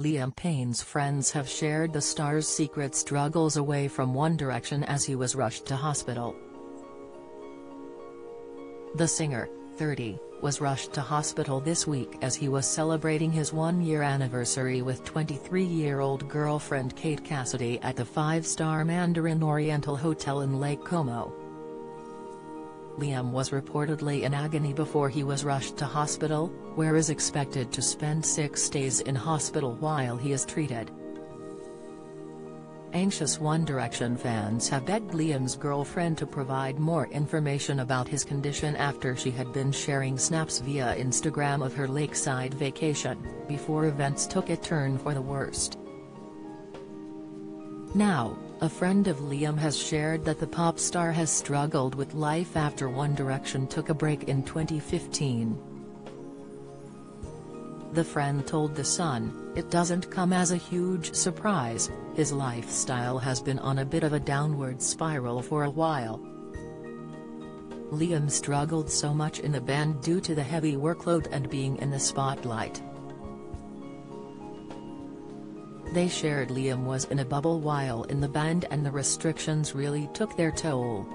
Liam Payne's friends have shared the star's secret struggles away from One Direction as he was rushed to hospital. The singer, 30, was rushed to hospital this week as he was celebrating his one-year anniversary with 23-year-old girlfriend Kate Cassidy at the five-star Mandarin Oriental Hotel in Lake Como. Liam was reportedly in agony before he was rushed to hospital, where is expected to spend six days in hospital while he is treated. Anxious One Direction fans have begged Liam's girlfriend to provide more information about his condition after she had been sharing snaps via Instagram of her lakeside vacation, before events took a turn for the worst. Now, a friend of Liam has shared that the pop star has struggled with life after One Direction took a break in 2015. The friend told The Sun, it doesn't come as a huge surprise, his lifestyle has been on a bit of a downward spiral for a while. Liam struggled so much in the band due to the heavy workload and being in the spotlight. They shared Liam was in a bubble while in the band and the restrictions really took their toll.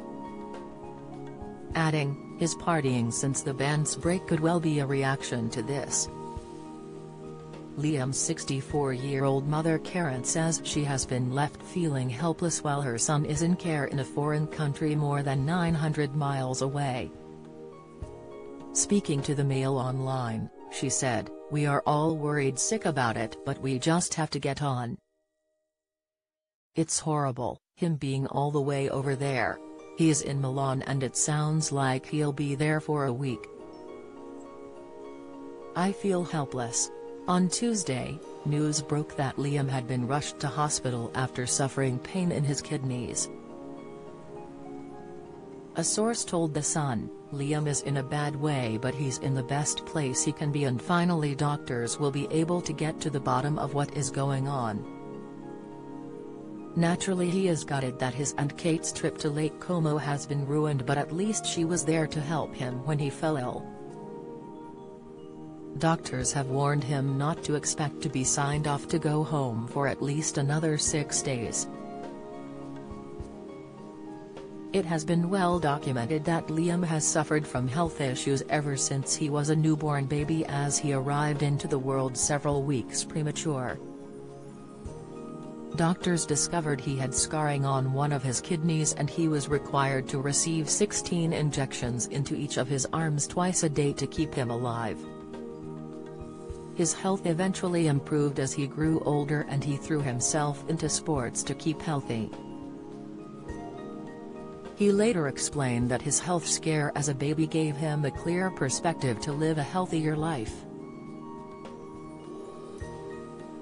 Adding, his partying since the band's break could well be a reaction to this. Liam's 64-year-old mother Karen says she has been left feeling helpless while her son is in care in a foreign country more than 900 miles away. Speaking to the Mail Online, she said, We are all worried sick about it but we just have to get on. It's horrible, him being all the way over there. He's in Milan and it sounds like he'll be there for a week. I feel helpless, on Tuesday, news broke that Liam had been rushed to hospital after suffering pain in his kidneys. A source told The Sun, Liam is in a bad way but he's in the best place he can be and finally doctors will be able to get to the bottom of what is going on. Naturally he is gutted that his and Kate's trip to Lake Como has been ruined but at least she was there to help him when he fell ill. Doctors have warned him not to expect to be signed off to go home for at least another six days. It has been well documented that Liam has suffered from health issues ever since he was a newborn baby as he arrived into the world several weeks premature. Doctors discovered he had scarring on one of his kidneys and he was required to receive 16 injections into each of his arms twice a day to keep him alive. His health eventually improved as he grew older and he threw himself into sports to keep healthy. He later explained that his health scare as a baby gave him a clear perspective to live a healthier life.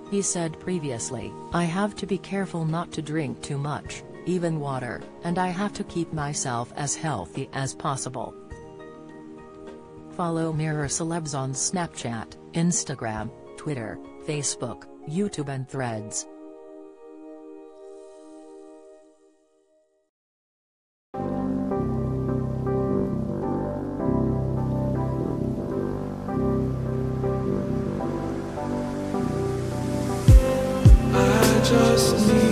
He said previously, I have to be careful not to drink too much, even water, and I have to keep myself as healthy as possible. Follow Mirror Celebs on Snapchat, Instagram, Twitter, Facebook, YouTube and Threads. just me.